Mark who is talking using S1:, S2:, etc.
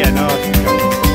S1: Gracias, no.